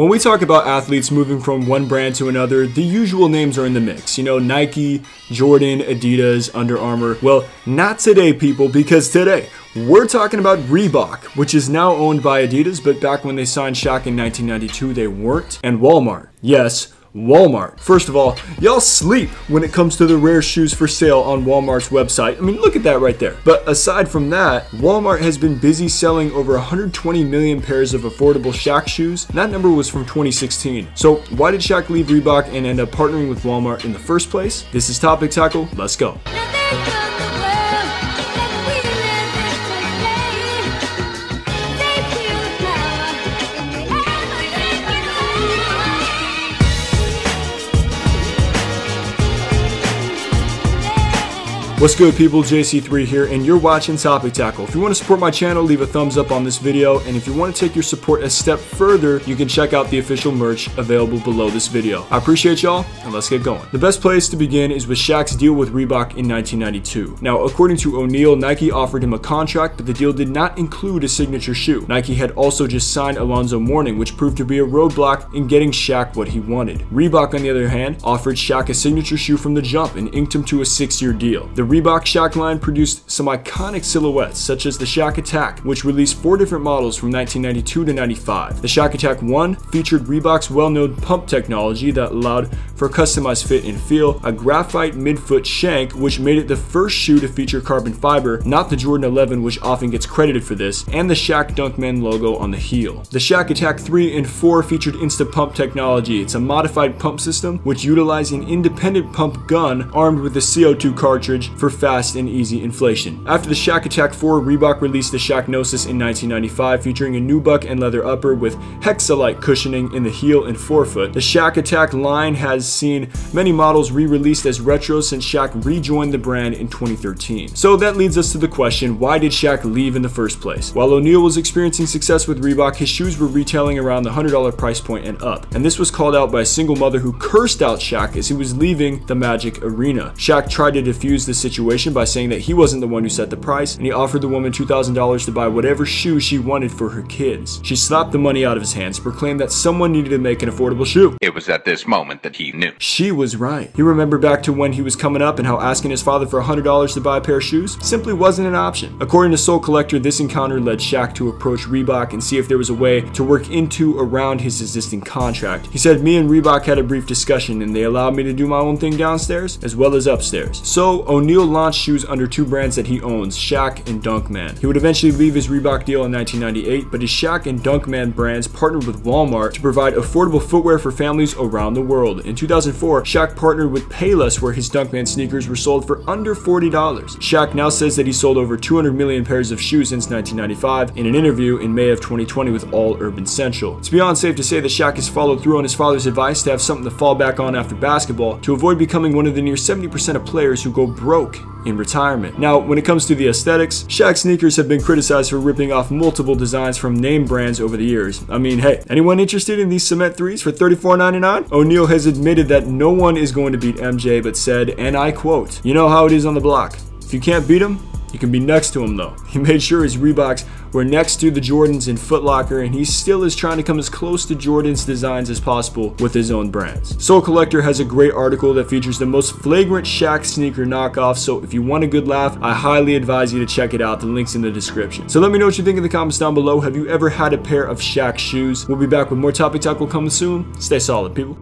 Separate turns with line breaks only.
When we talk about athletes moving from one brand to another, the usual names are in the mix. You know, Nike, Jordan, Adidas, Under Armour. Well, not today, people, because today we're talking about Reebok, which is now owned by Adidas, but back when they signed Shaq in 1992, they weren't, and Walmart. Yes, Walmart. First of all, y'all sleep when it comes to the rare shoes for sale on Walmart's website. I mean, look at that right there. But aside from that, Walmart has been busy selling over 120 million pairs of affordable Shaq shoes. And that number was from 2016. So why did Shaq leave Reebok and end up partnering with Walmart in the first place? This is Topic Tackle. Let's go. What's good people, JC3 here, and you're watching Topic Tackle. If you want to support my channel, leave a thumbs up on this video, and if you want to take your support a step further, you can check out the official merch available below this video. I appreciate y'all, and let's get going. The best place to begin is with Shaq's deal with Reebok in 1992. Now, according to O'Neal, Nike offered him a contract, but the deal did not include a signature shoe. Nike had also just signed Alonzo Mourning, which proved to be a roadblock in getting Shaq what he wanted. Reebok, on the other hand, offered Shaq a signature shoe from the jump and inked him to a six-year deal. The Reebok Shaq line produced some iconic silhouettes, such as the Shaq Attaq, which released four different models from 1992 to 95. The Shaq Attaq 1 featured Reebok's well-known pump technology that allowed for customized fit and feel, a graphite midfoot shank, which made it the first shoe to feature carbon fiber, not the Jordan 11, which often gets credited for this, and the Shaq Dunkman logo on the heel. The Shaq Attaq 3 and 4 featured Instapump technology. It's a modified pump system which utilized an independent pump gun armed with a CO2 cartridge for fast and easy inflation. After the Shaq Attaq 4, Reebok released the Shaqnosis in 1995 featuring a nubuck and leather upper with Hexalite cushioning in the heel and forefoot. The Shaq Attaq line has seen many models re-released as retro since Shaq rejoined the brand in 2013. So that leads us to the question, why did Shaq leave in the first place? While O'Neal was experiencing success with Reebok, his shoes were retailing around the $100 price point and up. And this was called out by a single mother who cursed out Shaq as he was leaving the Magic Arena. Shaq tried to defuse the situation by saying that he wasn't the one who set the price, and he offered the woman $2,000 to buy whatever shoe she wanted for her kids. She slapped the money out of his hands, proclaimed that someone needed to make an affordable shoe.
It was at this moment that he knew.
She was right. He remembered back to when he was coming up and how asking his father for $100 to buy a pair of shoes simply wasn't an option. According to Sole Collector, this encounter led Shaq to approach Reebok and see if there was a way to work into around his existing contract. He said, me and Reebok had a brief discussion and they allowed me to do my own thing downstairs as well as upstairs. So O'Neal launched shoes under two brands that he owns, Shaq and Dunkman. He would eventually leave his Reebok deal in 1998, but his Shaq and Dunkman brands partnered with Walmart to provide affordable footwear for families around the world. In 2004, Shaq partnered with Payless where his Dunkman sneakers were sold for under $40. Shaq now says that he sold over 200 million pairs of shoes since 1995 in an interview in May of 2020 with All Urban Central. It's beyond safe to say that Shaq has followed through on his father's advice to have something to fall back on after basketball to avoid becoming one of the near 70% of players who go broke in retirement. Now, when it comes to the aesthetics, Shaq sneakers have been criticized for ripping off multiple designs from name brands over the years. I mean, hey, anyone interested in these cement threes for $34.99? O'Neal has admitted that no one is going to beat MJ, but said, and I quote, you know how it is on the block. If you can't beat him, you can be next to him though. He made sure his Reeboks were next to the Jordans in Foot Locker and he still is trying to come as close to Jordan's designs as possible with his own brands. Sole Collector has a great article that features the most flagrant Shaq sneaker knockoff so if you want a good laugh, I highly advise you to check it out. The link's in the description. So let me know what you think in the comments down below. Have you ever had a pair of Shaq shoes? We'll be back with more Topic Tackle coming soon. Stay solid people.